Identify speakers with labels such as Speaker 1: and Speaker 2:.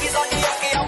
Speaker 1: He's on the yucky